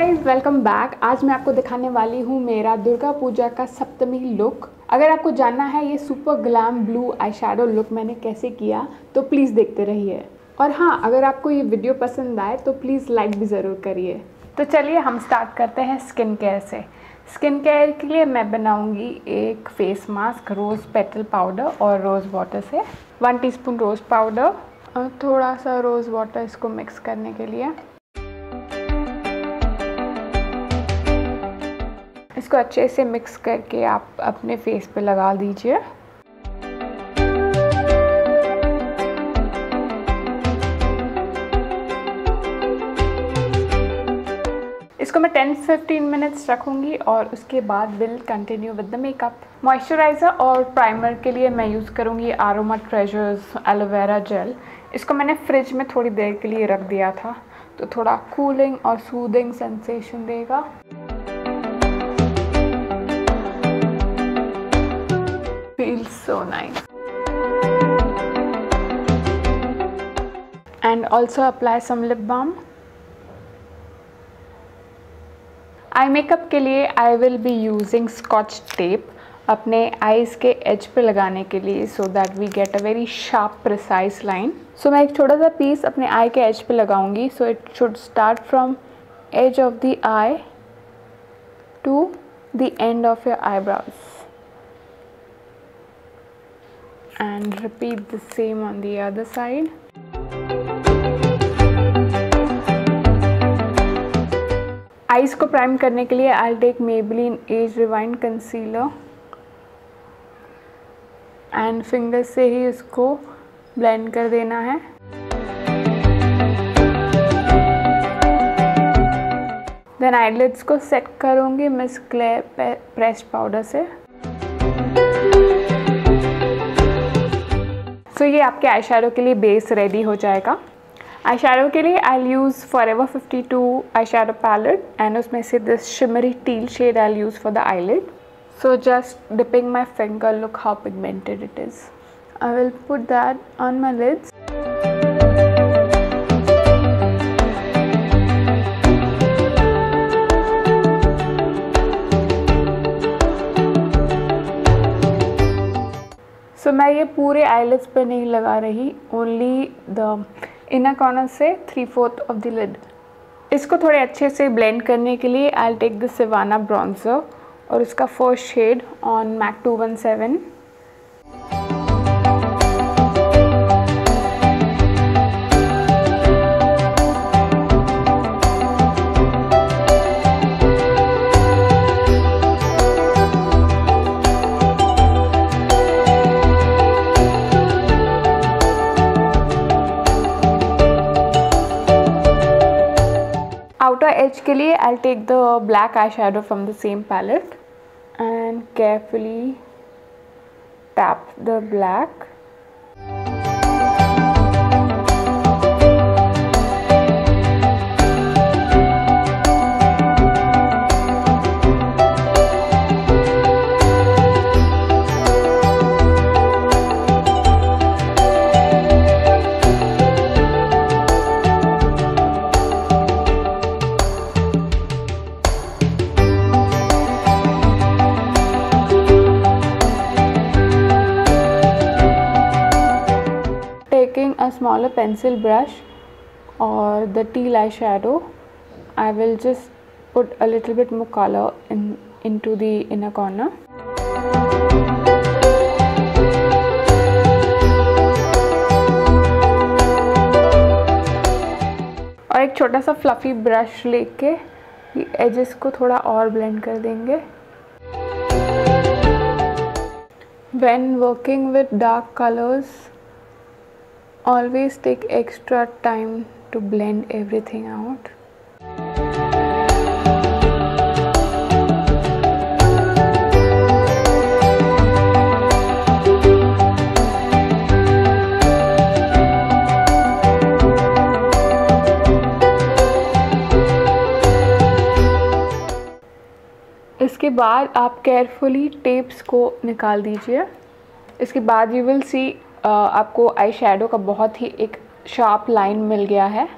Guys welcome back आज मैं आपको दिखाने वाली हूँ मेरा दुर्गा पूजा का सप्तमी लुक अगर आपको जानना है ये super glam blue eyeshadow look मैंने कैसे किया तो प्लीज़ देखते रहिए। और हाँ अगर आपको ये वीडियो पसंद आए तो प्लीज़ लाइक भी ज़रूर करिए। तो चलिए, हम स्टार्ट करते हैं स्किन केयर से। स्किन केयर के लिए मैं बनाऊँगी एक face mask rose petal powder और रोज़ वाटर से। वन टीस्पून रोज़ पाउडर और थोड़ा सा रोज़ वाटर इसको मिक्स करने के लिए। इसको अच्छे से मिक्स करके आप अपने फेस पे लगा दीजिए। इसको मैं 10-15 मिनट्स रखूँगी और उसके बाद will continue with the makeup moisturizer और प्राइमर के लिए मैं यूज़ करूँगी आरोमा ट्रेजर्स एलोवेरा जेल इसको मैंने फ्रिज में थोड़ी देर के लिए रख दिया था तो थोड़ा कूलिंग और सूदिंग सेंसेशन देगा। So nice. And also apply some lip balm. Eye makeup के लिए I will be using Scotch tape अपने आईज़ के एज पे लगाने के लिए so that we get a very sharp precise line so मैं एक छोटा सा पीस अपने आई के एज पे लगाऊँगी so it should start from edge of the eye to the end of your eyebrows and repeat the same on the other side. Eyes को prime करने के लिए I take Maybelline Age Rewind concealer and finger से ही इसको blend कर देना है देन आईलिड्स को सेट करूँगी मिस क्ले प्रेस्ड पाउडर से सो so, ये आपके आई के लिए बेस रेडी हो जाएगा। आई के लिए I use Forever fifty two eye palette and उसमें से this shimmery teal shade I use for the eyelid so just dipping my finger look how pigmented it is I will put that on my lids so so, मैं ये पूरे eyelids पे नहीं लगा रही only the inner corner से three fourth of the lid इसको थोड़े अच्छे से ब्लेंड करने के लिए I take the Sivanna bronzer और उसका first shade on MAC two one seven sketch ke I'll take the black eyeshadow from the same palette and carefully tap the black. Pencil brush or the teal eyeshadow I will just put a little bit more color in into the inner corner और एक छोटा सा fluffy brush लेके ये edges को थोड़ा और blend कर देंगे when working with dark colors always take extra time to blend everything out इसके बाद आप केयरफुली टेप्स को निकाल दीजिए इसके बाद यू विल सी आपको आई शेडो का बहुत ही एक शार्प लाइन मिल गया है।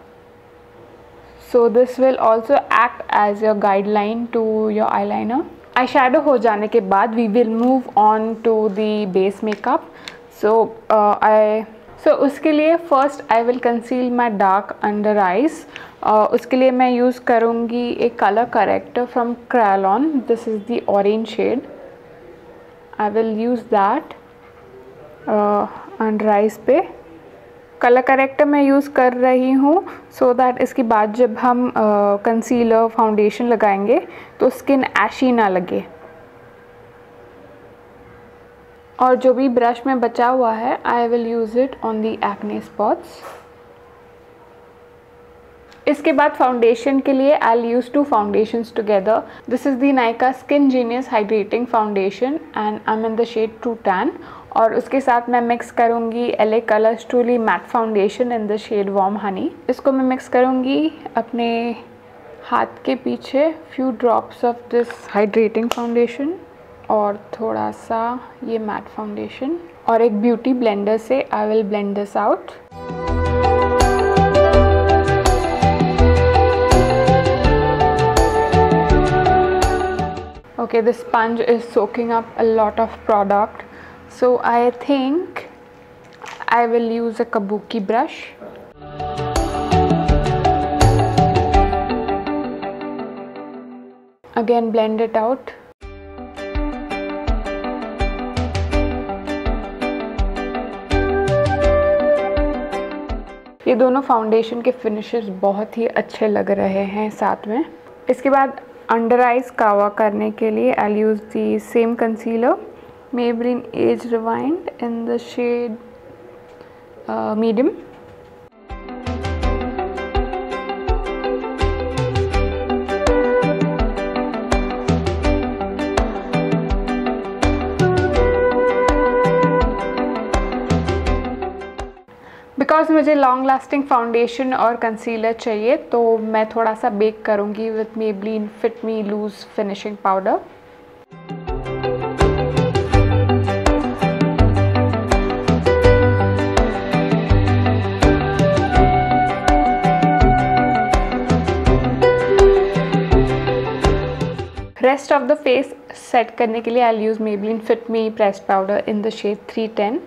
So, this will also act as your guideline to your eyeliner. Eyeshadow हो जाने के बाद we will move on to the base makeup so I so उसके लिए first I will conceal my dark under eyes उसके लिए मैं use करूँगी एक colour corrector from Kryolan this is the shade I will use that under eyes पे। Colour corrector मैं use कर रही हूँ सो दैट इसके बाद जब हम कंसीलर uh, फाउंडेशन लगाएँगे तो स्किन ऐशी ना लगे। और जो भी ब्रश में बचा हुआ है I will use it on the acne spots इसके बाद फाउंडेशन के लिए I use two foundations together this is the Nykaa skin genius hydrating foundation and I am in the shade two tan और उसके साथ मैं मिक्स करूँगी L A Colors truly matte foundation in the shade warm honey इसको मैं mix करूँगी अपने हाथ के पीछे few drops of this hydrating foundation और थोड़ा सा ये मैट फाउंडेशन और एक ब्यूटी ब्लेंडर से I will blend this out okay the sponge is soaking up a lot of product. So, I think I will use a kabuki brush. Again, blend it out. ये दोनों foundation के finishes बहुत ही अच्छे लग रहे हैं साथ में। इसके बाद अंडर आइज़ कावा करने के लिए I use the same concealer Maybelline Age Rewind in the shade uh, medium. Because मुझे लॉन्ग लास्टिंग फाउंडेशन और कंसीलर चाहिए तो मैं थोड़ा सा बेक करूँगी with Maybelline Fit Me loose finishing powder rest of the face set करने के लिए I use Maybelline Fit Me press powder in the shade 310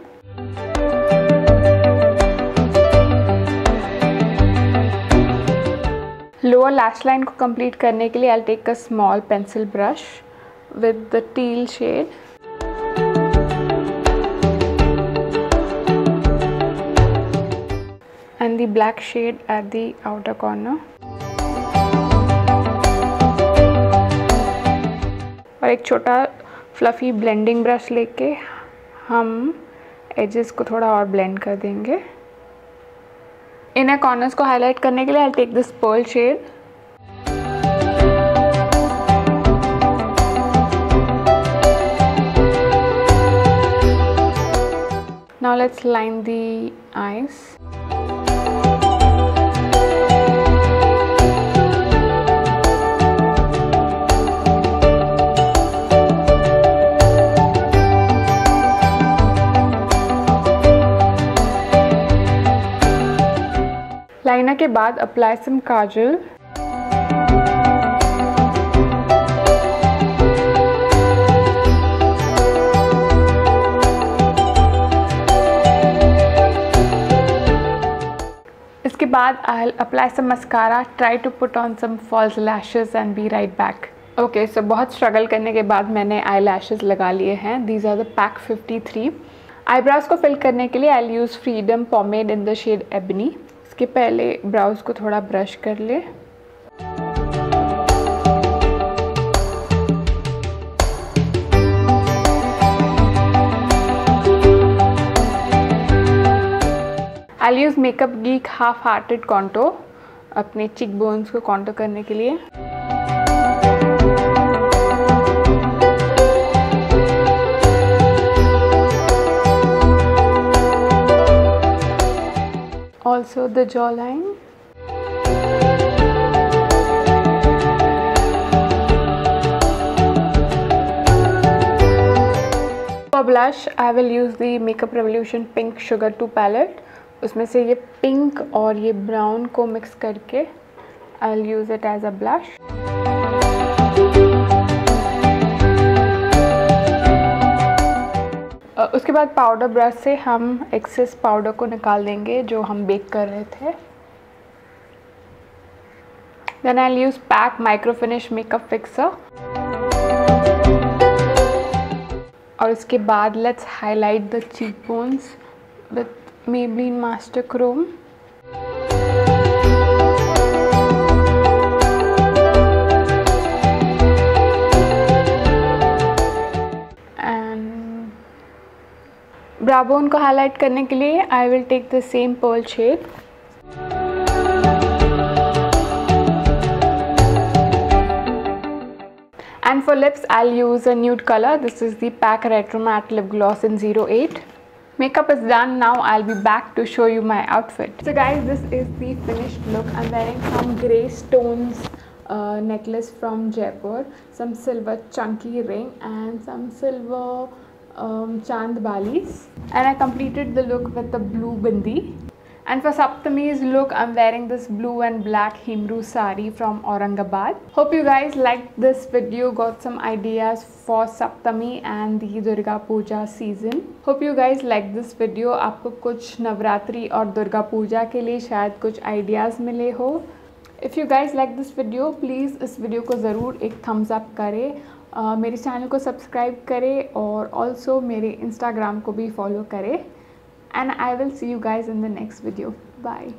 lower lash line को कंप्लीट करने के लिए I take a small pencil brush with the teal shade and the black shade at the outer corner. और एक छोटा fluffy blending brush लेके हम edges को थोड़ा और ब्लेंड कर देंगे। इनर कॉर्नर्स को हाईलाइट करने के लिए I take this pearl shade now let's line the eyes के बाद अप्लाई सम काजल। इसके बाद I apply some mascara try to put on some false lashes and be right back okay so बहुत struggle करने के बाद मैंने आई लैशेज लगा लिए हैं। These are the PAC 53 eyebrows को फिल करने के लिए I use Freedom pomade in the shade ebony इसके पहले ब्राउज को थोड़ा ब्रश कर ले। I use Makeup Geek half hearted contour, अपने चिक बोन्स को कॉन्टो करने के लिए। Also the jawline for blush I will use the Makeup Revolution Pink Sugar 2 palette उसमें से ये पिंक और ये ब्राउन को मिक्स करके I'll use it as a blush. उसके बाद पाउडर ब्रश से हम एक्सेस पाउडर को निकाल देंगे, जो हम बेक कर रहे थे। Then I use PAC micro finish makeup fixer और उसके बाद let's highlight the cheek bones with Maybelline Master Chrome Brabourne को हाईलाइट करने के लिए I will take the same pearl shade And for lips, I'll use a nude color. This is the PAC Retro Matte Lip Gloss in 08. Makeup is done. Now I'll be back to show you my outfit. So guys, this is the finished look. I'm wearing some grey stones uh, necklace from Jaipur, some silver chunky ring and some silver um, Chand Balis and I completed the look with the blue bindi. And for Saptami's look, I'm wearing this blue and black Himru sari from Aurangabad. Hope you guys liked this video, got some ideas for Saptami and the Durga Puja season. Hope you guys like this video. आपको कुछ नवरात्रि और दुर्गा पूजा के लिए शायद कुछ ideas मिले हो If you guys like this video, please इस video को ज़रूर एक thumbs up करें मेरे चैनल को सब्सक्राइब करें और ऑल्सो मेरे इंस्टाग्राम को भी फॉलो करें. And I will see you guys in the next video bye